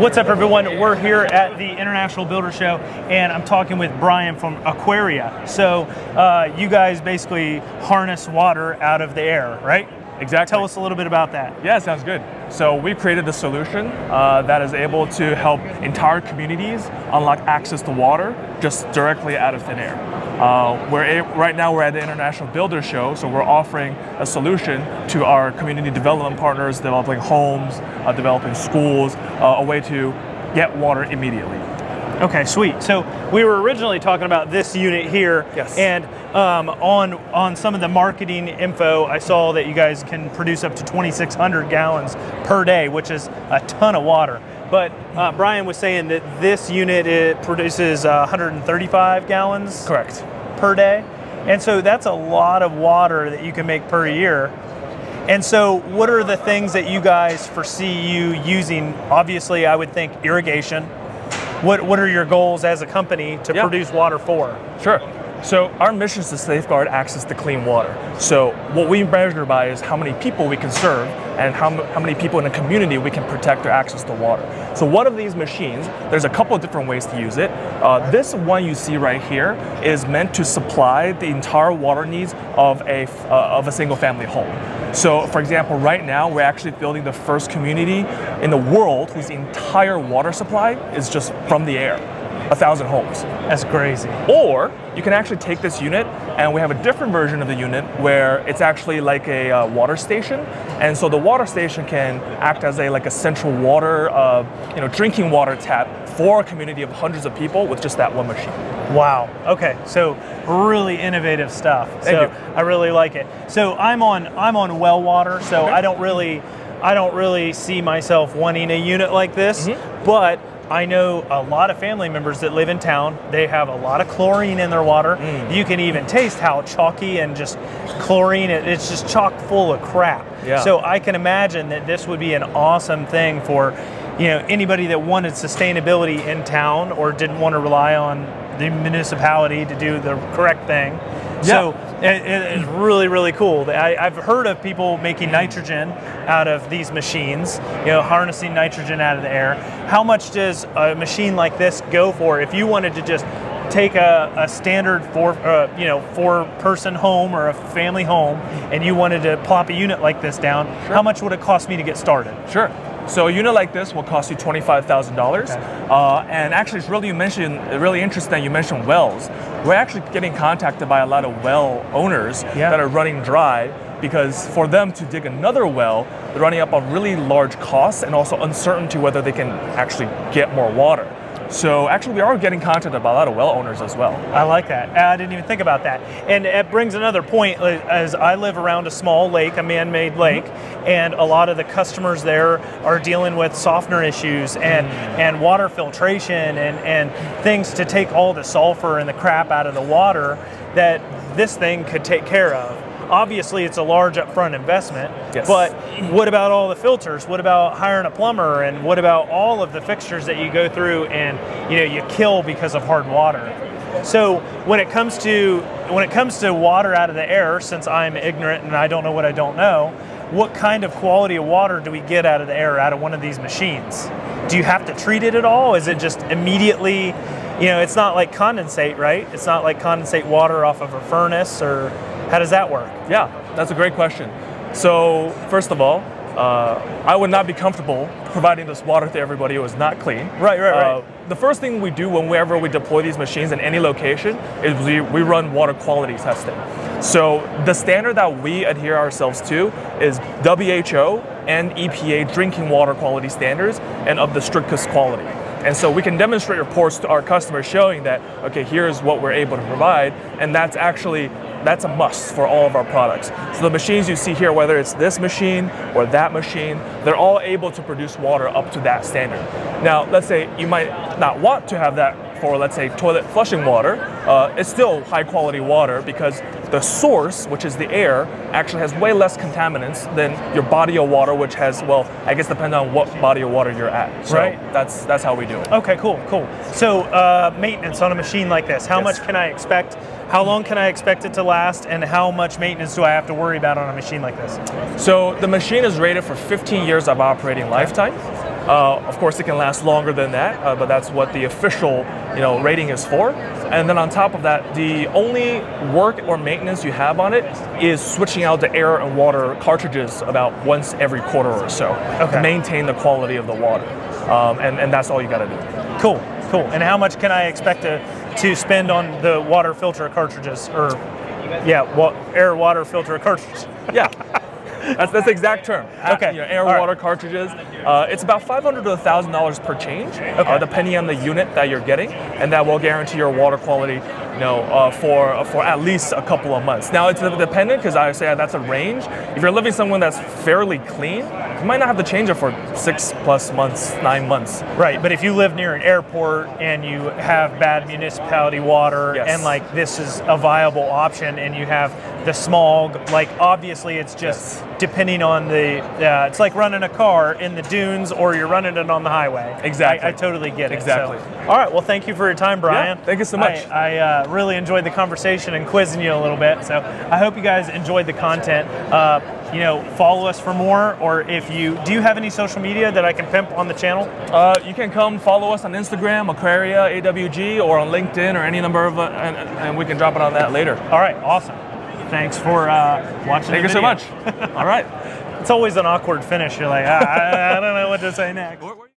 What's up, everyone? We're here at the International Builder Show, and I'm talking with Brian from Aquaria. So, uh, you guys basically harness water out of the air, right? Exactly. Tell us a little bit about that. Yeah, sounds good. So we've created the solution uh, that is able to help entire communities unlock access to water just directly out of thin air. Uh, we're right now we're at the International Builder Show, so we're offering a solution to our community development partners, developing homes, uh, developing schools, uh, a way to get water immediately. Okay, sweet. So we were originally talking about this unit here, Yes. and um, on on some of the marketing info, I saw that you guys can produce up to 2,600 gallons per day, which is a ton of water. But uh, Brian was saying that this unit it produces uh, 135 gallons Correct. per day, and so that's a lot of water that you can make per year. And so, what are the things that you guys foresee you using? Obviously, I would think irrigation. What What are your goals as a company to Yeah. produce water for? Sure. So our mission is to safeguard access to clean water. So what we measure by is how many people we can serve and how, how many people in a community we can protect their access to water. So one of these machines, there's a couple of different ways to use it. Uh, this one you see right here is meant to supply the entire water needs of a, uh, of a single family home. So for example, right now we're actually building the first community in the world whose entire water supply is just from the air, a thousand homes. That's crazy. Or you can actually take this unit, and we have a different version of the unit where it's actually like a uh, water station, and so the water station can act as a like a central water, uh, you know, drinking water tap for a community of hundreds of people with just that one machine. Wow. Okay. So really innovative stuff. Thank so you. I really like it. So I'm on I'm on well water, so Okay. I don't really I don't really see myself wanting a unit like this, Mm-hmm. but I know a lot of family members that live in town. They have a lot of chlorine in their water. Mm. You can even taste how chalky and just chlorine, it's just chock full of crap. Yeah. So I can imagine that this would be an awesome thing for, you know, anybody that wanted sustainability in town or didn't want to rely on the municipality to do the correct thing. So it, it is really, really cool. I, I've heard of people making nitrogen out of these machines, you know, harnessing nitrogen out of the air. How much does a machine like this go for if you wanted to just take a, a standard four, uh, you know, four person home or a family home and you wanted to plop a unit like this down, how much would it cost me to get started? Sure. So a unit like this will cost you twenty-five thousand dollars, uh, and actually, it's really you mentioned really interesting that you mentioned wells. We're actually getting contacted by a lot of well owners Yeah. that are running dry because for them to dig another well, they're running up on really large costs and also uncertainty whether they can actually get more water. So actually, we are getting contacted by a lot of well owners as well. I like that. I didn't even think about that. And it brings another point uh, as I live around a small lake, a man made lake, and a lot of the customers there are dealing with softener issues and, and water filtration and, and things to take all the sulfur and the crap out of the water that this thing could take care of. Obviously, it's a large upfront investment, Yes. but what about all the filters? What about hiring a plumber? And what about all of the fixtures that you go through and you know you kill because of hard water? So when it comes to when it comes to water out of the air, since I'm ignorant and I don't know what I don't know, what kind of quality of water do we get out of the air out of one of these machines? Do you have to treat it at all? Is it just immediately, you know, it's not like condensate, right? It's not like condensate water off of a furnace or how does that work? Yeah, that's a great question. So, first of all, uh, I would not be comfortable providing this water to everybody who is not clean. Right, right, right. Uh, the first thing we do whenever we deploy these machines in any location is we, we run water quality testing. So the standard that we adhere ourselves to is WHO and EPA drinking water quality standards and of the strictest quality. And so we can demonstrate reports to our customers showing that, okay, here's what we're able to provide, and that's actually that's a must for all of our products. So the machines you see here, whether it's this machine or that machine, they're all able to produce water up to that standard. Now, let's say you might not want to have that for, let's say, toilet flushing water. Uh, it's still high quality water because the source, which is the air, actually has way less contaminants than your body of water, which has, well, I guess depends on what body of water you're at. So Right. That's that's how we do it. Okay, cool, cool. So, uh, maintenance on a machine like this, how Yes. much can I expect? How long can I expect it to last, and how much maintenance do I have to worry about on a machine like this? So the machine is rated for 15 years of operating lifetime. Uh, of course, it can last longer than that, uh, but that's what the official you know rating is for. And then on top of that, the only work or maintenance you have on it is switching out the air and water cartridges about once every quarter or so Okay. to maintain the quality of the water. Um, and, and that's all you got to do. Cool, cool. And how much can I expect to, to spend on the water filter cartridges? Or, yeah, wa- air water filter cartridges. Yeah. That's, that's the exact term. Okay. You know, air All right. water cartridges. Uh, it's about five hundred to thousand dollars per change, uh, depending on the unit that you're getting, and that will guarantee your water quality, know, uh, for uh, for at least a couple of months. Now it's dependent because I say that's a range. If you're living somewhere that's fairly clean, you might not have to change it for six plus months, nine months. Right, but if you live near an airport and you have bad municipality water Yes. and like this is a viable option and you have the smog, like obviously it's just depending on the, uh, it's like running a car in the dunes or you're running it on the highway. Exactly. I, I totally get it. Exactly. So, all right, well, thank you for your time, Brian. thank you so much. I, I uh, really enjoyed the conversation and quizzing you a little bit. So I hope you guys enjoyed the content. Uh, you know, follow us for more, or if you do, you have any social media that I can pimp on the channel? Uh, you can come follow us on Instagram, Aquaria AWG, or on LinkedIn, or any number of, uh, and, and we can drop it on that later. All right, awesome. Thanks for uh, watching. Thank you so much. All right. It's always an awkward finish. You're like, "Ah, I, I don't know what to say next.